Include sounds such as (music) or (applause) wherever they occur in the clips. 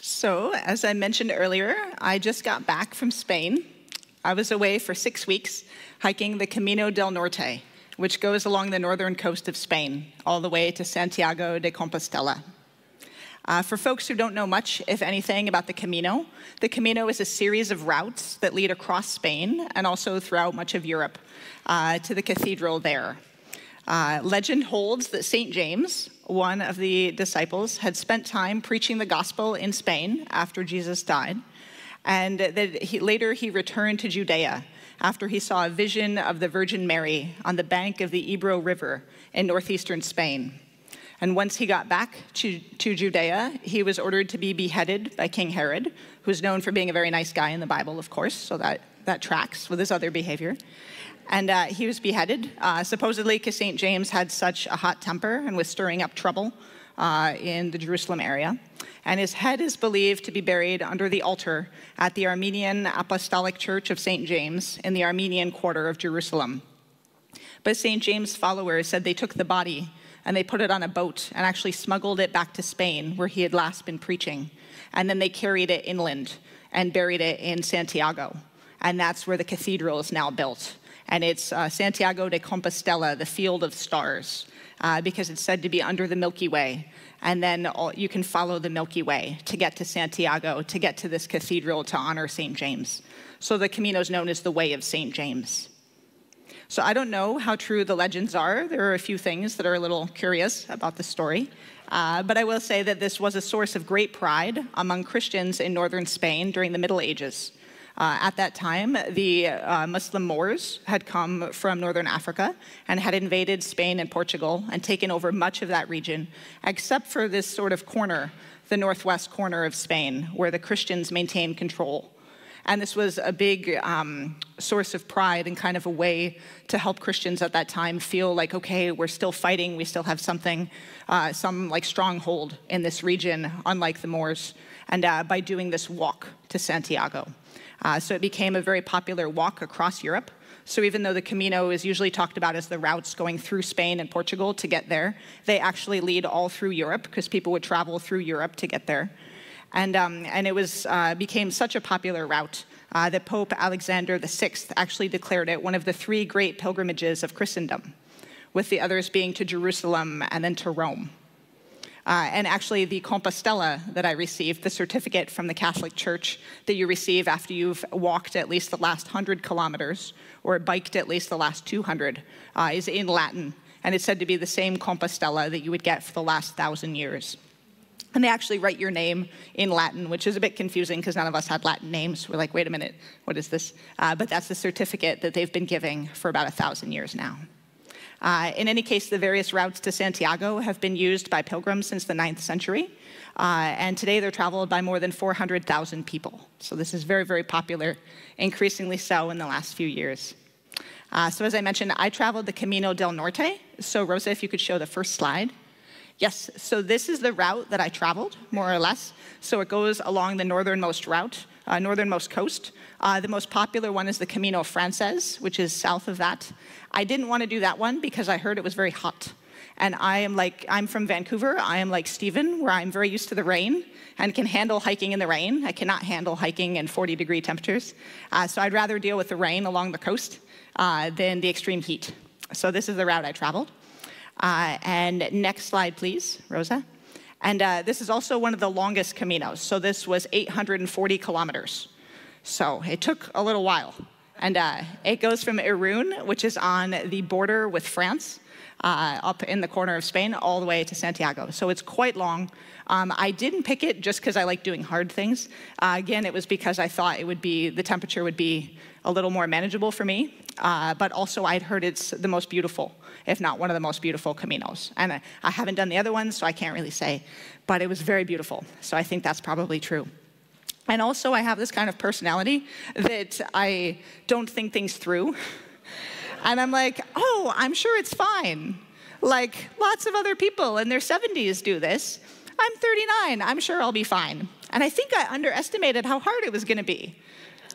So, as I mentioned earlier, I just got back from Spain. I was away for six weeks hiking the Camino del Norte, which goes along the northern coast of Spain, all the way to Santiago de Compostela. Uh, for folks who don't know much, if anything, about the Camino, the Camino is a series of routes that lead across Spain and also throughout much of Europe uh, to the cathedral there. Uh, legend holds that St. James, one of the disciples, had spent time preaching the gospel in Spain after Jesus died, and that he, later he returned to Judea after he saw a vision of the Virgin Mary on the bank of the Ebro River in northeastern Spain. And once he got back to, to Judea, he was ordered to be beheaded by King Herod, who's known for being a very nice guy in the Bible, of course, so that, that tracks with his other behavior. And uh, he was beheaded, uh, supposedly because St. James had such a hot temper and was stirring up trouble uh, in the Jerusalem area. And his head is believed to be buried under the altar at the Armenian Apostolic Church of St. James in the Armenian quarter of Jerusalem. But St. James' followers said they took the body and they put it on a boat and actually smuggled it back to Spain, where he had last been preaching. And then they carried it inland and buried it in Santiago. And that's where the cathedral is now built. And it's uh, Santiago de Compostela, the field of stars, uh, because it's said to be under the Milky Way. And then all, you can follow the Milky Way to get to Santiago, to get to this cathedral to honor St. James. So the Camino is known as the Way of St. James. So I don't know how true the legends are. There are a few things that are a little curious about the story. Uh, but I will say that this was a source of great pride among Christians in northern Spain during the Middle Ages. Uh, at that time, the uh, Muslim Moors had come from northern Africa and had invaded Spain and Portugal and taken over much of that region, except for this sort of corner, the northwest corner of Spain, where the Christians maintained control. And this was a big um, source of pride and kind of a way to help Christians at that time feel like, okay, we're still fighting, we still have something, uh, some like stronghold in this region, unlike the Moors, and uh, by doing this walk to Santiago. Uh, so it became a very popular walk across Europe. So even though the Camino is usually talked about as the routes going through Spain and Portugal to get there, they actually lead all through Europe because people would travel through Europe to get there. And, um, and it was, uh, became such a popular route uh, that Pope Alexander VI actually declared it one of the three great pilgrimages of Christendom, with the others being to Jerusalem and then to Rome. Uh, and actually, the Compostela that I received, the certificate from the Catholic Church that you receive after you've walked at least the last 100 kilometers or biked at least the last 200, uh, is in Latin. And it's said to be the same Compostela that you would get for the last thousand years. And they actually write your name in Latin, which is a bit confusing because none of us had Latin names. We're like, wait a minute, what is this? Uh, but that's the certificate that they've been giving for about a thousand years now. Uh, in any case, the various routes to Santiago have been used by pilgrims since the 9th century. Uh, and today they're traveled by more than 400,000 people. So this is very, very popular, increasingly so in the last few years. Uh, so as I mentioned, I traveled the Camino del Norte. So Rosa, if you could show the first slide. Yes, so this is the route that I traveled, more or less. So it goes along the northernmost route, uh, northernmost coast. Uh, the most popular one is the Camino Frances, which is south of that. I didn't want to do that one because I heard it was very hot. And I am like, I'm from Vancouver. I am like Stephen, where I'm very used to the rain and can handle hiking in the rain. I cannot handle hiking in 40 degree temperatures. Uh, so I'd rather deal with the rain along the coast uh, than the extreme heat. So this is the route I traveled. Uh, and next slide, please, Rosa. And uh, this is also one of the longest Caminos. So this was 840 kilometers. So it took a little while. And uh, it goes from Irun, which is on the border with France, uh, up in the corner of Spain, all the way to Santiago. So it's quite long. Um, I didn't pick it just because I like doing hard things. Uh, again, it was because I thought it would be, the temperature would be a little more manageable for me. Uh, but also, I'd heard it's the most beautiful if not one of the most beautiful caminos. And I, I haven't done the other ones, so I can't really say, but it was very beautiful. So I think that's probably true. And also, I have this kind of personality that I don't think things through. And I'm like, oh, I'm sure it's fine. Like, lots of other people in their 70s do this. I'm 39, I'm sure I'll be fine. And I think I underestimated how hard it was gonna be,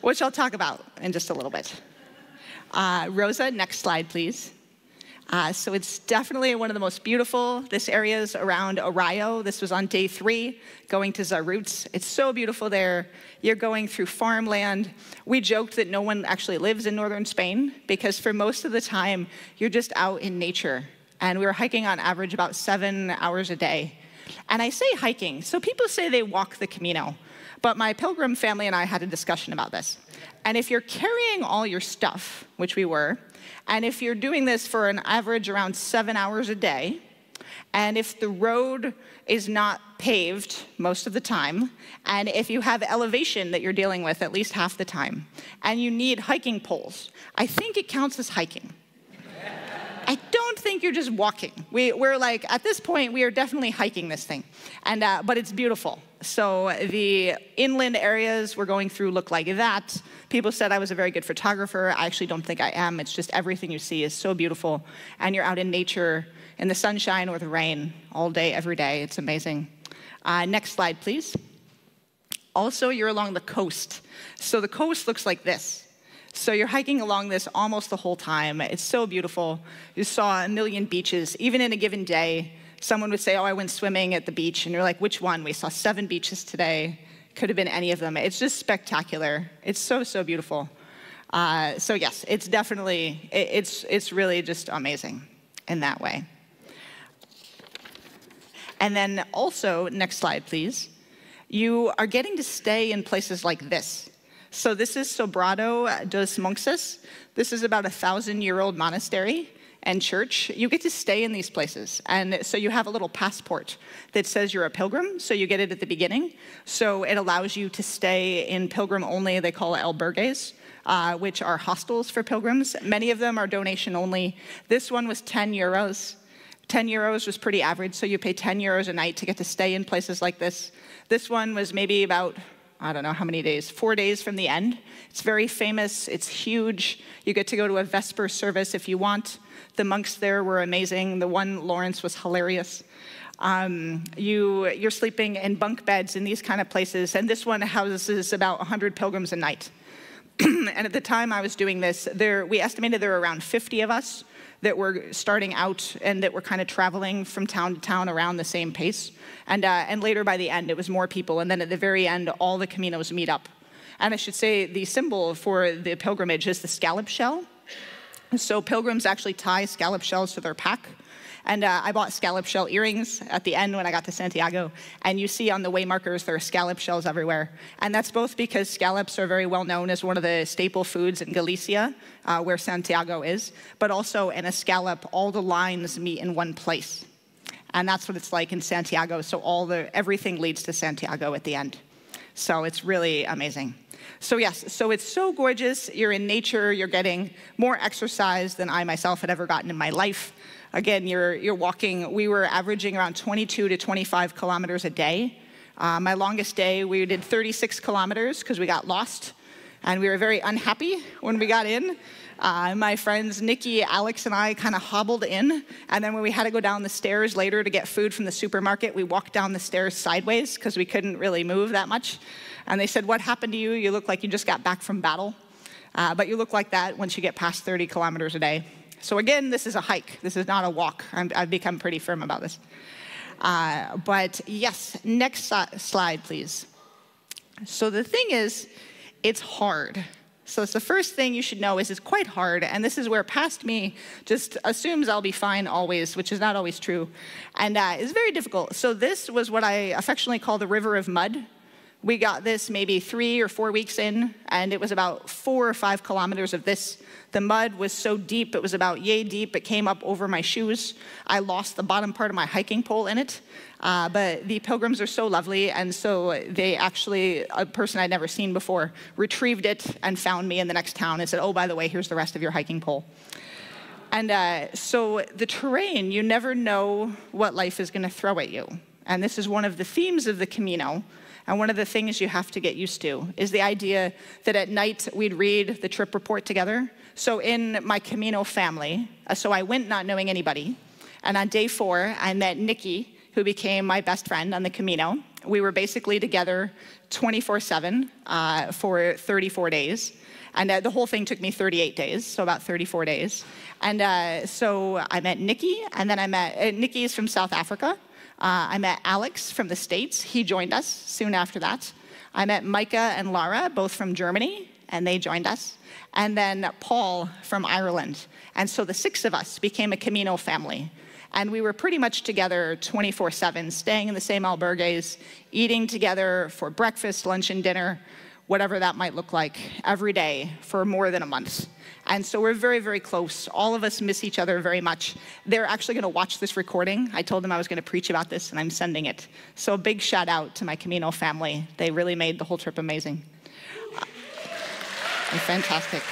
which I'll talk about in just a little bit. Uh, Rosa, next slide, please. Uh, so it's definitely one of the most beautiful. This area is around Orio. This was on day three, going to Zarautz. It's so beautiful there. You're going through farmland. We joked that no one actually lives in northern Spain because for most of the time, you're just out in nature. And we were hiking on average about seven hours a day. And I say hiking, so people say they walk the Camino. But my pilgrim family and I had a discussion about this. And if you're carrying all your stuff, which we were, and if you're doing this for an average around seven hours a day, and if the road is not paved most of the time, and if you have elevation that you're dealing with at least half the time, and you need hiking poles, I think it counts as hiking. I don't think you're just walking. We, are like, at this point, we are definitely hiking this thing, and, uh, but it's beautiful. So the inland areas we're going through look like that. People said I was a very good photographer. I actually don't think I am. It's just everything you see is so beautiful. And you're out in nature in the sunshine or the rain all day, every day. It's amazing. Uh, next slide, please. Also, you're along the coast. So the coast looks like this. So you're hiking along this almost the whole time. It's so beautiful. You saw a million beaches. Even in a given day, someone would say, Oh, I went swimming at the beach. And you're like, Which one? We saw seven beaches today. Could have been any of them. It's just spectacular. It's so, so beautiful. Uh, so, yes, it's definitely, it, it's, it's really just amazing in that way. And then also, next slide, please. You are getting to stay in places like this. So, this is Sobrado dos Monxes. This is about a thousand year old monastery and church, you get to stay in these places. And so you have a little passport that says you're a pilgrim, so you get it at the beginning. So it allows you to stay in pilgrim only, they call it albergues. Uh, which are hostels for pilgrims. Many of them are donation only. This one was 10 euros. 10 euros was pretty average, so you pay 10 euros a night to get to stay in places like this. This one was maybe about I don't know how many days, four days from the end. It's very famous, it's huge. You get to go to a Vesper service if you want. The monks there were amazing. The one, Lawrence, was hilarious. Um, you, you're sleeping in bunk beds in these kind of places, and this one houses about 100 pilgrims a night. (clears throat) and at the time I was doing this, there, we estimated there were around 50 of us that were starting out and that were kind of traveling from town to town around the same pace. And, uh, and later by the end, it was more people. And then at the very end, all the Caminos meet up. And I should say the symbol for the pilgrimage is the scallop shell. So pilgrims actually tie scallop shells to their pack. And uh, I bought scallop shell earrings at the end when I got to Santiago. And you see on the way markers, there are scallop shells everywhere. And that's both because scallops are very well known as one of the staple foods in Galicia, uh, where Santiago is, but also in a scallop, all the lines meet in one place. And that's what it's like in Santiago. So all the, everything leads to Santiago at the end. So it's really amazing. So, yes, so it's so gorgeous. You're in nature, you're getting more exercise than I myself had ever gotten in my life. Again, you're, you're walking, we were averaging around 22 to 25 kilometers a day. Uh, my longest day, we did 36 kilometers because we got lost and we were very unhappy when we got in. Uh, my friends Nikki, Alex, and I kind of hobbled in. And then when we had to go down the stairs later to get food from the supermarket, we walked down the stairs sideways because we couldn't really move that much. And they said, What happened to you? You look like you just got back from battle. Uh, but you look like that once you get past 30 kilometers a day. So again, this is a hike. This is not a walk. i have become pretty firm about this. Uh, but yes, next slide, please. So the thing is, it's hard. So it's the first thing you should know is it's quite hard, and this is where past me just assumes I'll be fine always, which is not always true, and uh, it's very difficult. So this was what I affectionately call the river of mud. We got this maybe three or four weeks in, and it was about four or five kilometers of this. The mud was so deep, it was about yay deep, it came up over my shoes. I lost the bottom part of my hiking pole in it. Uh, but the pilgrims are so lovely, and so they actually, a person I'd never seen before, retrieved it and found me in the next town and said, Oh, by the way, here's the rest of your hiking pole. And uh, so the terrain, you never know what life is going to throw at you. And this is one of the themes of the Camino and one of the things you have to get used to is the idea that at night we'd read the trip report together. So in my Camino family, uh, so I went not knowing anybody. And on day four, I met Nikki, who became my best friend on the Camino. we were basically together 24 7 uh, for 34 days. And uh, the whole thing took me 38 days, so about 34 days. And uh, so I met Nikki, and then I met, uh, Nikki is from South Africa. Uh, I met Alex from the States. He joined us soon after that. I met Micah and Lara, both from Germany, and they joined us. And then Paul from Ireland. And so the six of us became a Camino family. And we were pretty much together 24 7, staying in the same albergues, eating together for breakfast, lunch, and dinner, whatever that might look like, every day for more than a month. And so we're very, very close. All of us miss each other very much. They're actually going to watch this recording. I told them I was going to preach about this, and I'm sending it. So a big shout out to my Camino family. They really made the whole trip amazing. Uh, fantastic.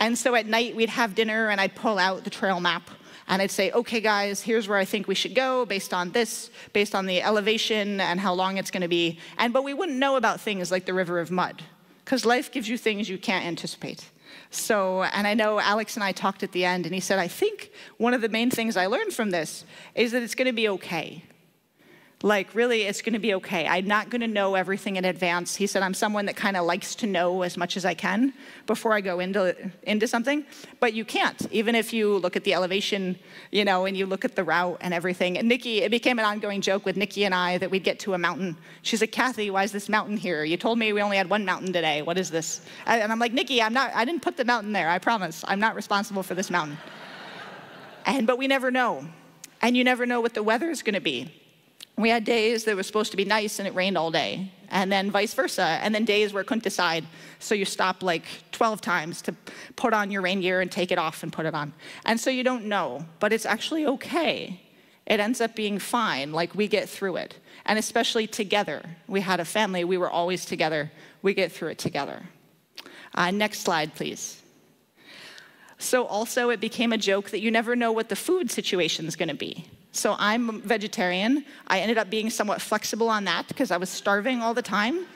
And so at night, we'd have dinner, and I'd pull out the trail map. And I'd say, okay, guys, here's where I think we should go based on this, based on the elevation and how long it's going to be. And but we wouldn't know about things like the river of mud because life gives you things you can't anticipate. So, and I know Alex and I talked at the end, and he said, I think one of the main things I learned from this is that it's going to be okay. Like, really, it's going to be okay. I'm not going to know everything in advance. He said, I'm someone that kind of likes to know as much as I can before I go into, into something. But you can't, even if you look at the elevation, you know, and you look at the route and everything. And Nikki, it became an ongoing joke with Nikki and I that we'd get to a mountain. She's like, Cathy, why is this mountain here? You told me we only had one mountain today. What is this? And I'm like, Nikki, I'm not, I didn't put the mountain there. I promise. I'm not responsible for this mountain. And, but we never know. And you never know what the weather is going to be. We had days that were supposed to be nice and it rained all day, and then vice versa, and then days where it couldn't decide. So you stop like 12 times to put on your rain gear and take it off and put it on. And so you don't know, but it's actually okay. It ends up being fine, like we get through it. And especially together. We had a family, we were always together. We get through it together. Uh, next slide, please. So, also, it became a joke that you never know what the food situation is going to be. So I'm vegetarian. I ended up being somewhat flexible on that because I was starving all the time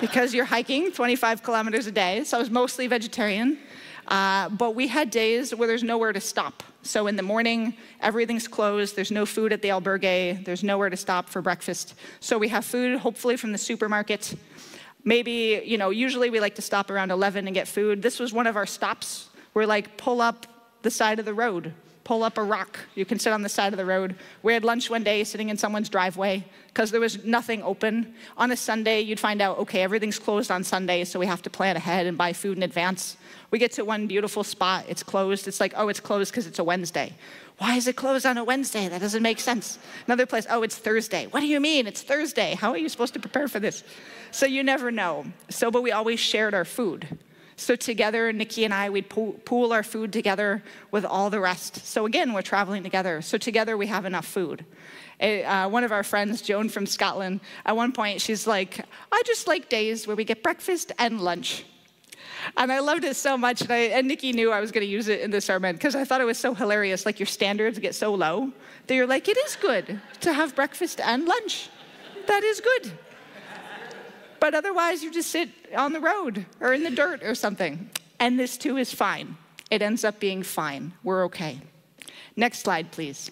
because you're hiking 25 kilometers a day. So I was mostly vegetarian. Uh, but we had days where there's nowhere to stop. So in the morning, everything's closed. There's no food at the albergue. There's nowhere to stop for breakfast. So we have food, hopefully from the supermarket. Maybe, you know, usually we like to stop around 11 and get food. This was one of our stops. We're like, pull up the side of the road pull up a rock. You can sit on the side of the road. We had lunch one day sitting in someone's driveway because there was nothing open. On a Sunday, you'd find out, okay, everything's closed on Sunday, so we have to plan ahead and buy food in advance. We get to one beautiful spot, it's closed. It's like, oh, it's closed because it's a Wednesday. Why is it closed on a Wednesday? That doesn't make sense. Another place, oh, it's Thursday. What do you mean? It's Thursday. How are you supposed to prepare for this? So you never know. So, but we always shared our food. So together, Nikki and I, we'd pool our food together with all the rest. So again, we're traveling together. So together, we have enough food. Uh, one of our friends, Joan from Scotland, at one point, she's like, I just like days where we get breakfast and lunch. And I loved it so much. And, I, and Nikki knew I was going to use it in the sermon because I thought it was so hilarious. Like your standards get so low that you're like, it is good to have breakfast and lunch. That is good. But otherwise, you just sit on the road or in the dirt or something. And this too is fine. It ends up being fine. We're okay. Next slide, please.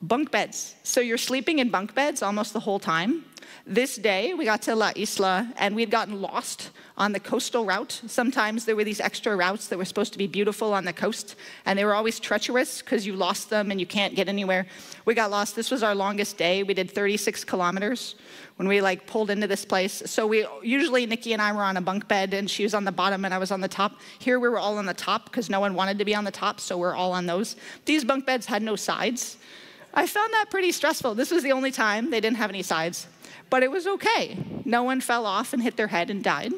Bunk beds. So you're sleeping in bunk beds almost the whole time. This day, we got to La Isla and we'd gotten lost on the coastal route. Sometimes there were these extra routes that were supposed to be beautiful on the coast, and they were always treacherous because you lost them and you can't get anywhere. We got lost. This was our longest day. We did 36 kilometers when we like pulled into this place. So we usually Nikki and I were on a bunk bed and she was on the bottom and I was on the top. Here we were all on the top because no one wanted to be on the top, so we're all on those. These bunk beds had no sides. I found that pretty stressful. This was the only time they didn't have any sides. But it was okay. No one fell off and hit their head and died.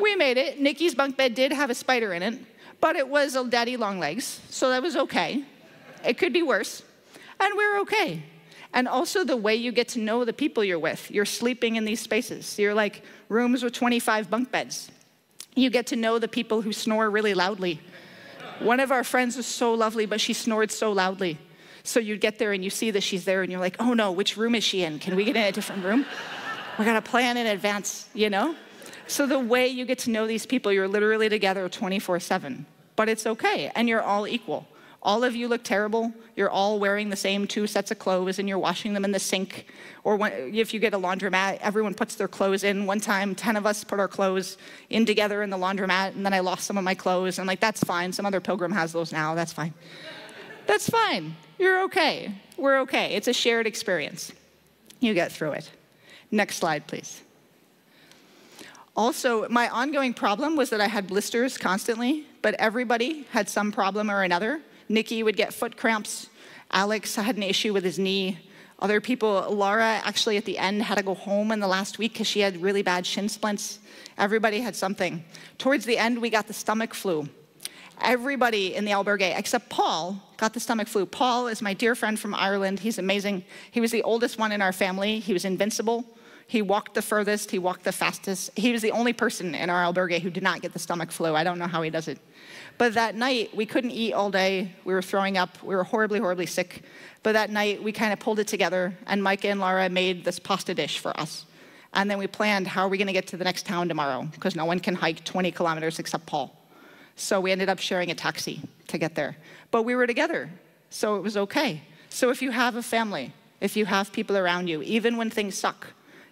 We made it. Nikki's bunk bed did have a spider in it, but it was a daddy long legs, so that was okay. It could be worse. And we're okay. And also the way you get to know the people you're with. You're sleeping in these spaces. You're like rooms with 25 bunk beds. You get to know the people who snore really loudly. One of our friends was so lovely, but she snored so loudly. So you get there and you see that she's there and you're like, oh no, which room is she in? Can we get in a different room? We gotta plan in advance, you know? So the way you get to know these people, you're literally together 24 7. But it's okay, and you're all equal. All of you look terrible. You're all wearing the same two sets of clothes and you're washing them in the sink. Or when, if you get a laundromat, everyone puts their clothes in. One time, 10 of us put our clothes in together in the laundromat, and then I lost some of my clothes. I'm like, that's fine. Some other pilgrim has those now. That's fine. That's fine. You're okay. We're okay. It's a shared experience. You get through it. Next slide, please. Also, my ongoing problem was that I had blisters constantly, but everybody had some problem or another. Nikki would get foot cramps. Alex had an issue with his knee. Other people, Laura actually at the end had to go home in the last week because she had really bad shin splints. Everybody had something. Towards the end, we got the stomach flu. Everybody in the albergue, except Paul, got the stomach flu. Paul is my dear friend from Ireland. He's amazing. He was the oldest one in our family. He was invincible. He walked the furthest, he walked the fastest. He was the only person in our albergue who did not get the stomach flu. I don't know how he does it. But that night, we couldn't eat all day. We were throwing up. We were horribly, horribly sick. But that night, we kind of pulled it together, and Micah and Laura made this pasta dish for us. And then we planned how are we going to get to the next town tomorrow, because no one can hike 20 kilometers except Paul. So we ended up sharing a taxi to get there. But we were together, so it was okay. So if you have a family, if you have people around you, even when things suck,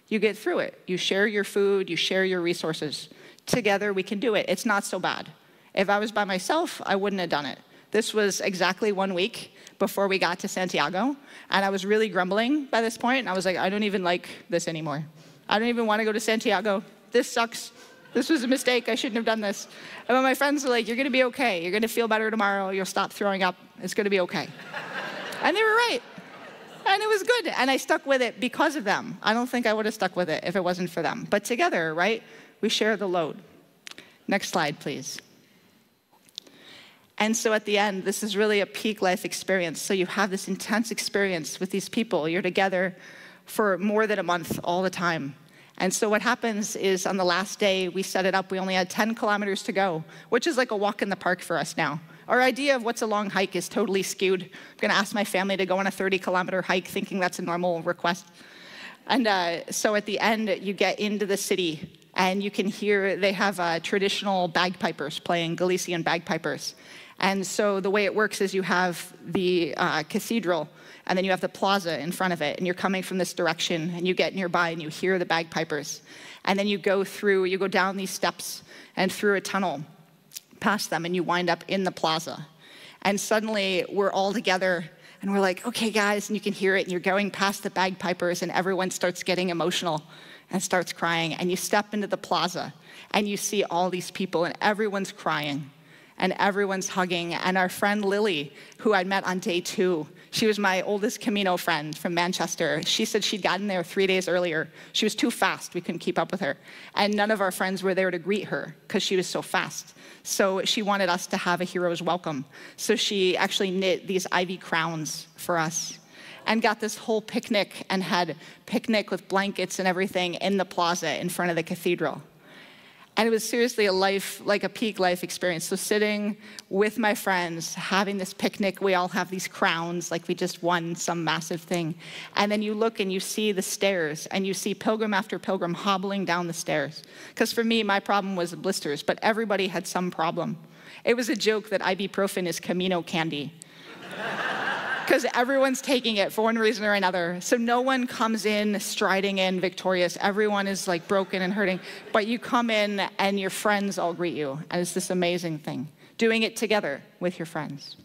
you get through it. You share your food, you share your resources. Together, we can do it. It's not so bad. If I was by myself, I wouldn't have done it. This was exactly one week before we got to Santiago, and I was really grumbling by this point, and I was like, I don't even like this anymore. I don't even want to go to Santiago. This sucks. This was a mistake. I shouldn't have done this. And my friends were like, You're going to be okay. You're going to feel better tomorrow. You'll stop throwing up. It's going to be okay. and they were right and it was good. And I stuck with it because of them. I don't think I would have stuck with it if it wasn't for them. But together, right, we share the load. Next slide, please. And so at the end, this is really a peak life experience. So you have this intense experience with these people. You're together for more than a month all the time. And so what happens is on the last day, we set it up. We only had 10 kilometers to go, which is like a walk in the park for us now. Our idea of what's a long hike is totally skewed. I'm going to ask my family to go on a 30 kilometer hike thinking that's a normal request. And uh, so at the end, you get into the city and you can hear they have uh, traditional bagpipers playing Galician bagpipers. And so the way it works is you have the uh, cathedral and then you have the plaza in front of it, and you're coming from this direction, and you get nearby and you hear the bagpipers. And then you go through, you go down these steps and through a tunnel past them and you wind up in the plaza. And suddenly we're all together and we're like, okay, guys, and you can hear it, and you're going past the bagpipers, and everyone starts getting emotional and starts crying. And you step into the plaza and you see all these people, and everyone's crying and everyone's hugging. And our friend Lily, who I met on day two, she was my oldest Camino friend from Manchester. She said she'd gotten there three days earlier. She was too fast, we couldn't keep up with her. And none of our friends were there to greet her because she was so fast. So she wanted us to have a hero's welcome. So she actually knit these ivy crowns for us and got this whole picnic and had picnic with blankets and everything in the plaza in front of the cathedral. And it was seriously a life, like a peak life experience. So sitting with my friends, having this picnic, we all have these crowns, like we just won some massive thing. And then you look and you see the stairs, and you see pilgrim after pilgrim hobbling down the stairs. Because for me, my problem was blisters, but everybody had some problem. It was a joke that ibuprofen is Camino candy because everyone's taking it for one reason or another. So no one comes in striding in victorious. Everyone is like broken and hurting. But you come in and your friends all greet you. And it's this amazing thing. Doing it together with your friends.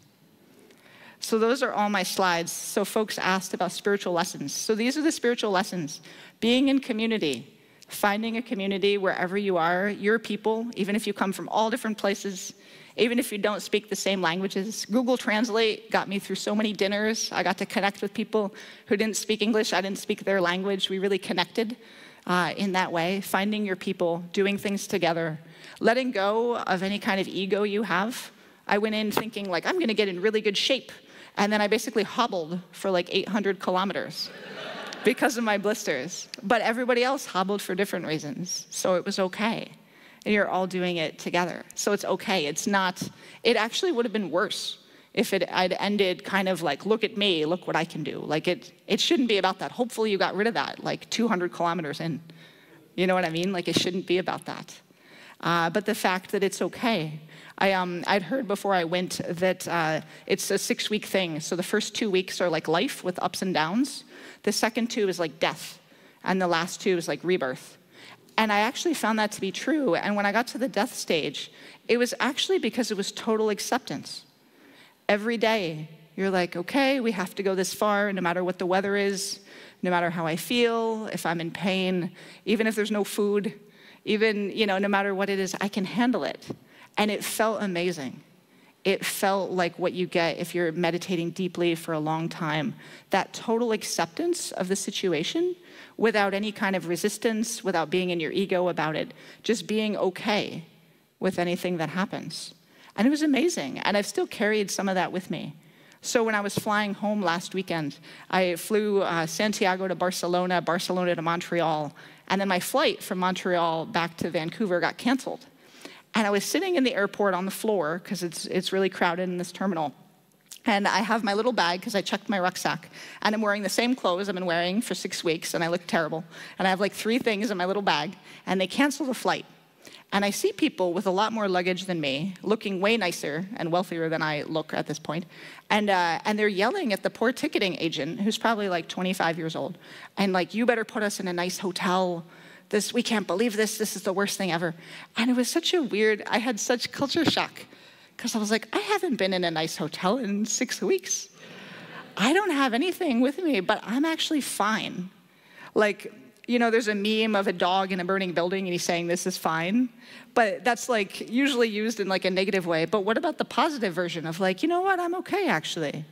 So those are all my slides. So folks asked about spiritual lessons. So these are the spiritual lessons. Being in community, finding a community wherever you are, your people, even if you come from all different places, even if you don't speak the same languages. Google Translate got me through so many dinners. I got to connect with people who didn't speak English, I didn't speak their language. We really connected uh, in that way, finding your people, doing things together, letting go of any kind of ego you have. I went in thinking, like, I'm gonna get in really good shape. And then I basically hobbled for like 800 kilometers (laughs) because of my blisters. But everybody else hobbled for different reasons, so it was okay and you're all doing it together. So it's okay. It's not, it actually would have been worse if it had ended kind of like, look at me, look what I can do. Like it, it shouldn't be about that. Hopefully you got rid of that like 200 kilometers in. You know what I mean? Like it shouldn't be about that. uh, but the fact that it's okay. I, um, I'd heard before I went that uh, it's a six week thing. So the first two weeks are like life with ups and downs, the second two is like death, and the last two is like rebirth. And I actually found that to be true. And when I got to the death stage, it was actually because it was total acceptance. Every day, you're like, okay, we have to go this far, no matter what the weather is, no matter how I feel, if I'm in pain, even if there's no food, even, you know, no matter what it is, I can handle it. And it felt amazing. It felt like what you get if you're meditating deeply for a long time that total acceptance of the situation without any kind of resistance, without being in your ego about it, just being okay with anything that happens. And it was amazing. And I've still carried some of that with me. So when I was flying home last weekend, I flew uh, Santiago to Barcelona, Barcelona to Montreal, and then my flight from Montreal back to Vancouver got canceled. And I was sitting in the airport on the floor because it's, it's really crowded in this terminal. And I have my little bag because I checked my rucksack. And I'm wearing the same clothes I've been wearing for six weeks, and I look terrible. And I have like three things in my little bag, and they cancel the flight. And I see people with a lot more luggage than me, looking way nicer and wealthier than I look at this point. And, uh, and they're yelling at the poor ticketing agent, who's probably like 25 years old, and like, you better put us in a nice hotel. This, we can't believe this. This is the worst thing ever. And it was such a weird, I had such culture shock because I was like, I haven't been in a nice hotel in six weeks. I don't have anything with me, but I'm actually fine. Like, you know, there's a meme of a dog in a burning building and he's saying this is fine. But that's like usually used in like a negative way. But what about the positive version of like, you know what, I'm okay actually.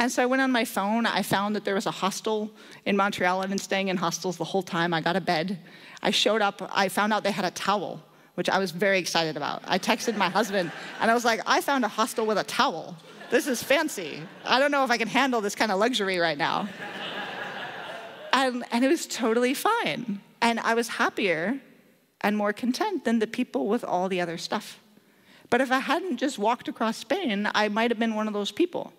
And so I went on my phone. I found that there was a hostel in Montreal. I've been staying in hostels the whole time. I got a bed. I showed up. I found out they had a towel, which I was very excited about. I texted my husband and I was like, I found a hostel with a towel. This is fancy. I don't know if I can handle this kind of luxury right now. And, and it was totally fine. And I was happier and more content than the people with all the other stuff. But if I hadn't just walked across Spain, I might have been one of those people,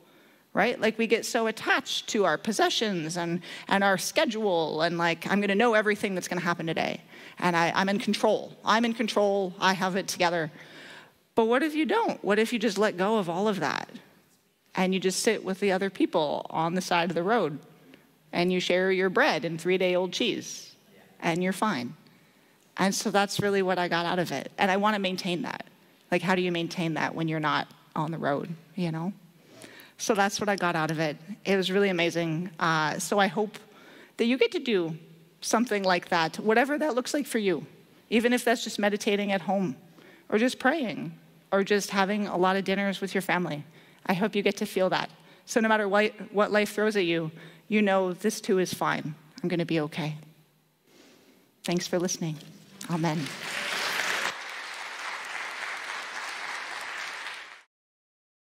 right? Like we get so attached to our possessions and, and our schedule, and like, I'm gonna know everything that's gonna happen today. And I, I'm in control. I'm in control. I have it together. But what if you don't? What if you just let go of all of that? And you just sit with the other people on the side of the road and you share your bread and three day old cheese, and you're fine. And so that's really what I got out of it. And I want to maintain that. Like, how do you maintain that when you're not on the road, you know? So that's what I got out of it. It was really amazing. Uh, so I hope that you get to do something like that, whatever that looks like for you, even if that's just meditating at home or just praying or just having a lot of dinners with your family. I hope you get to feel that. So no matter what, what life throws at you, you know this too is fine. I'm going to be okay. Thanks for listening. Amen.